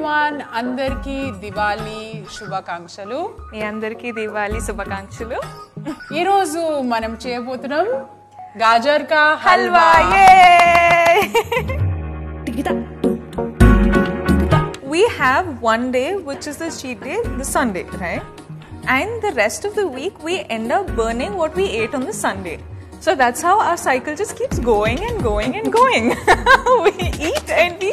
Everyone అందరికీ దివాళీ శుభాకాంక్షలు మీ అందరికీ దీపావళి శుభాకాంక్షలు ఈరోజు మనం చేయబోతున్నాం గాజర్ కా halwa halwa we have one day which is the cheat day the sunday right and the rest of the week we end up burning what we ate on the sunday so that's how our cycle just keeps going and going and going we eat and we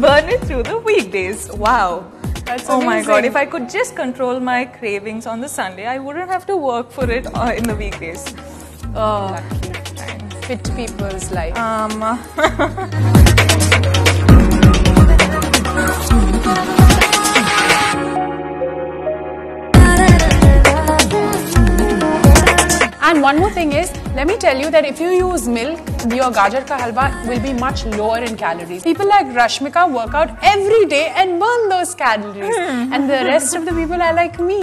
burn it through the weekdays. Wow. That's oh amazing. my god, if I could just control my cravings on the Sunday, I wouldn't have to work for it uh, in the weekdays. Oh. Lucky. Fit people's life. Um, And one more thing is, let me tell you that if you use milk, your gajar ka halwa will be much lower in calories. People like Rashmika work out every day and burn those calories. Hmm. and the rest of the people are like me.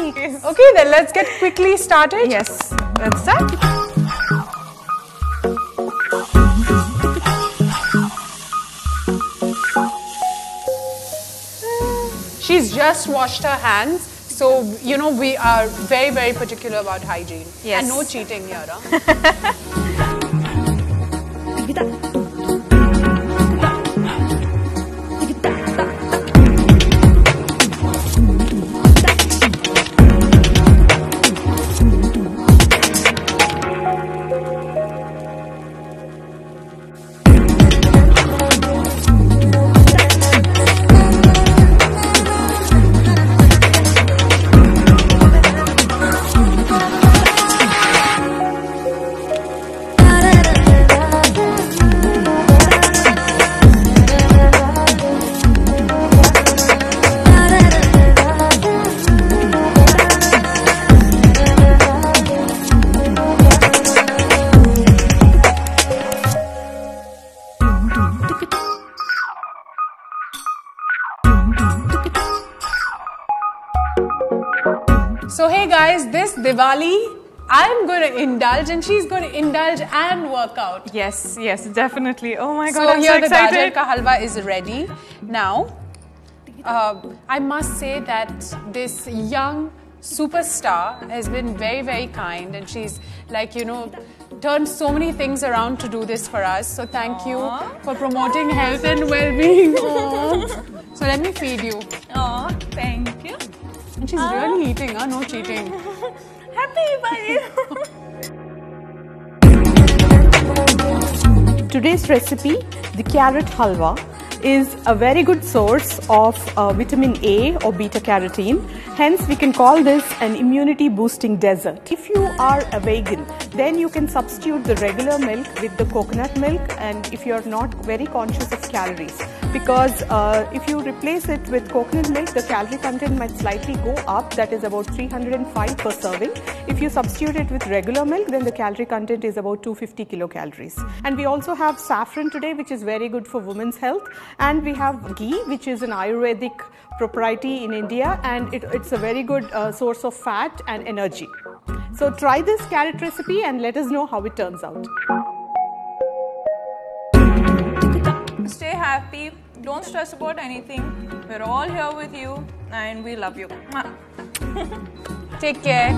Okay, then let's get quickly started. yes that's that She's just washed her hands. So, you know, we are very, very particular about hygiene. Yes. And no cheating here. Huh? So, hey guys, this Diwali, I'm going to indulge and she's going to indulge and work out. Yes, yes, definitely. Oh my god, So I'm here so the gajar excited. ka halwa is ready. Now, uh, I must say that this young superstar has been very, very kind and she's like, you know, turned so many things around to do this for us. So thank you for promoting health and well-being. So let me feed you. Oh, thank you. And she's really eating, huh? no cheating. Happy by you. Today's recipe, the carrot halwa, is a very good source of uh, vitamin A or beta carotene. Hence, we can call this an immunity boosting dessert. If you are a vegan, then you can substitute the regular milk with the coconut milk, and if you're not very conscious of calories, because uh, if you replace it with coconut milk, the calorie content might slightly go up, that is about 305 per serving. If you substitute it with regular milk, then the calorie content is about 250 kilocalories. And we also have saffron today, which is very good for women's health. And we have ghee, which is an Ayurvedic propriety in India, and it, it's a very good uh, source of fat and energy. So try this carrot recipe and let us know how it turns out. Happy. Don't stress about anything. We're all here with you and we love you. Take care.